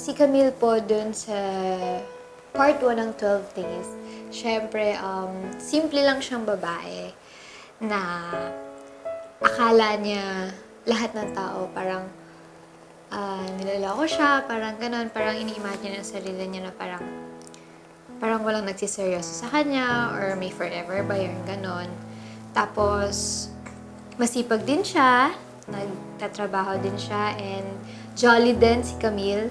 si Camille po dun sa part 1 ng 12 Days, syempre, um, simple lang siyang babae na akala niya lahat ng tao parang uh, nilaloko siya, parang ganun, parang ini-imagine ng sarili niya na parang parang walang nagsiseryoso sa kanya or may forever ba yun, ganun. Tapos, masipag din siya, nagtatrabaho din siya, and jolly din si Camille.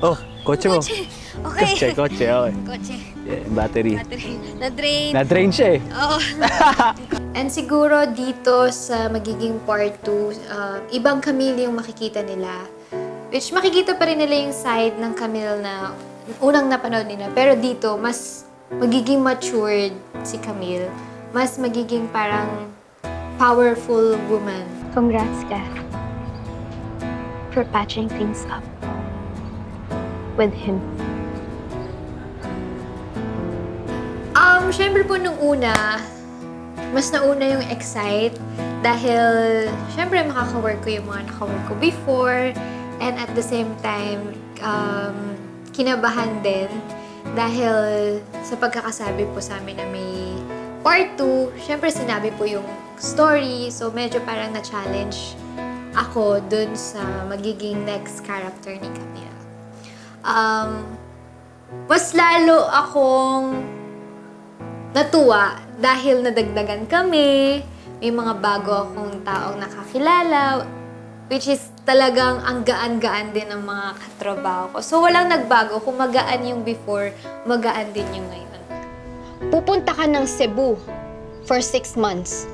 Oh! Kotse mo. Kotse. Okay. Kotse, kotse, okay. Kotse. Yeah, battery. Battery. Na-drain. Na-drain siya eh. Oo. And siguro dito sa magiging part 2, uh, ibang Camille yung makikita nila. Which makikita pa rin nila yung side ng Camille na unang napanood nila. Pero dito, mas magiging matured si Camille. Mas magiging parang powerful woman. Congrats, Kath, for patching things up with him. Um, syempre po nung una, mas nauna yung excite dahil syempre makaka-work ko yung mga naka-work ko before and at the same time, um, kinabahan din dahil sa pagkakasabi po sa amin na may part 2, syempre sinabi po yung story, so medyo parang na-challenge ako dun sa magiging next character ni Camille. Um, mas lalo akong natuwa dahil nadagdagan kami, may mga bago akong taong nakakilala, which is talagang ang gaan-gaan din ng mga katrabaho ko. So walang nagbago. Kung magaan yung before, magaan din yung ngayon. Pupunta ka ng Cebu for six months.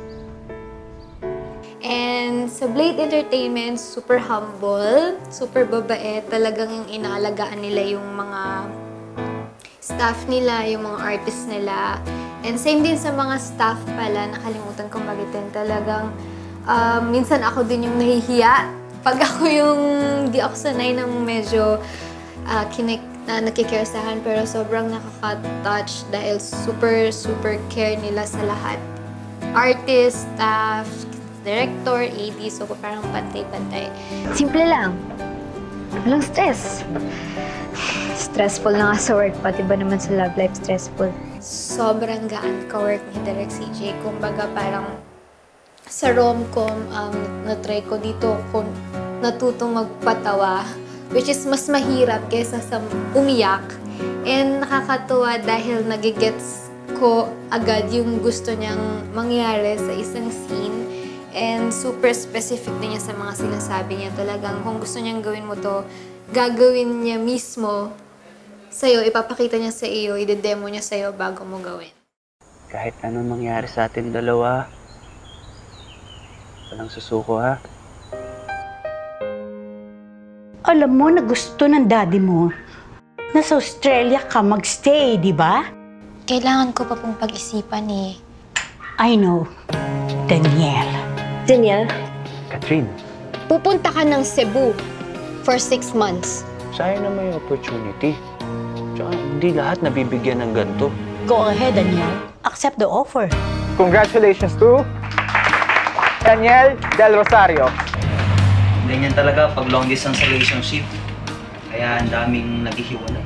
And sa Blade Entertainment, super humble, super babae. Talagang yung inaalagaan nila yung mga staff nila, yung mga artists nila. And same din sa mga staff pala, nakalimutan kong magitin. Talagang um, minsan ako din yung nahihiya. Pag ako yung di ako sanay ng medyo uh, kinik na nakikirsahan pero sobrang nakaka-touch dahil super, super care nila sa lahat. Artist, staff, director, AD, so parang pantay-pantay. Simple lang. Walang stress. Stressful na nga sa work, pati ba naman sa love life stressful? Sobrang gaan ka-work ni Direk CJ. Kumbaga parang sa rom-com, um, na-try ko dito kung natutong magpatawa, which is mas mahirap kaysa sa umiyak. And nakakatuwa dahil nagigets ko agad yung gusto niyang mangyari sa isang scene. And super specific din niya sa mga sinasabi niya. Talagang kung gusto niyang gawin mo to, gagawin niya mismo sa'yo, ipapakita niya sa iyo, ide-demo niya sa'yo bago mo gawin. Kahit anong mangyari sa atin dalawa, walang susuko ha. Alam mo na gusto ng daddy mo na sa Australia ka magstay, di ba? Kailangan ko pa pong pag-isipan eh. I know, Danielle. Daniel, Catherine, pupunta ka ng Cebu for six months. sayang naman yung opportunity. Tsaka hindi lahat nabibigyan ng ganito. Go ahead, Danielle. Accept the offer. Congratulations to Daniel Del Rosario. Ganyan talaga pag long distance relationship. Kaya ang daming naghihiwalay.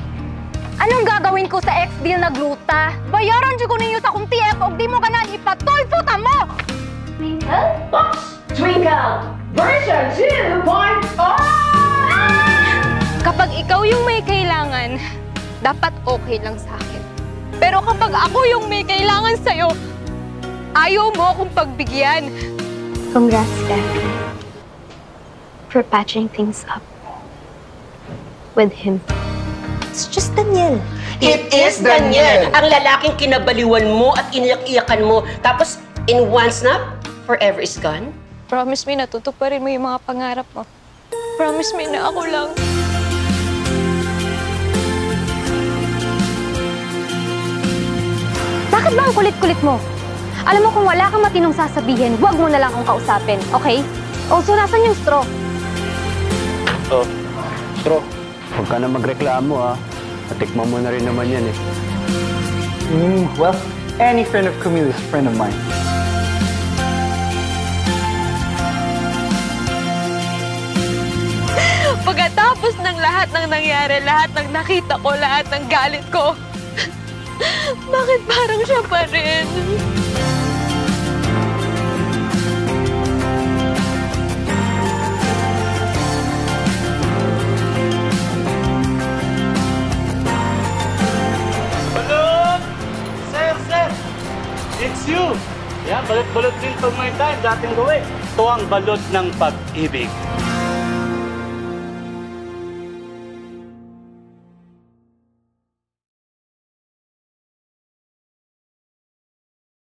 Anong gagawin ko sa ex-deal na gluta? Bayaran dyan ko ninyo sa kong TF o di mo ganan ipatoy puta mo! Kapag ikaw yung may kailangan, dapat okay lang sa akin. Pero kapag ako yung may kailangan sa'yo, ayaw mo akong pagbigyan. Congrats, Kath, for patching things up with him. It's just Danielle. It is Daniel, ang lalaking kinabaliwan mo at iniyak-iyakan mo. Tapos, in one snap, forever is gone. Promise me na tutuparin mo yung mga pangarap mo. Promise me na ako lang. Bakit ba ang kulit-kulit mo? Alam mo kung wala kang matinong sasabihin, huwag mo na lang akong kausapin, okay? Also, nasan yung straw? Oh, Stro, huwag ka na magreklamo ha. Natikman mo na rin naman yan eh. Mm, well, any friend of Camille is a friend of mine. Pagkatapos ng lahat ng nangyari, lahat ng nakita ko, lahat ng galit ko, bakit parang siya pa rin? Balot! Sir, sir! It's you! Yeah, balot-balot din itong mga time, dating gawin. Ito ang balot ng pag-ibig.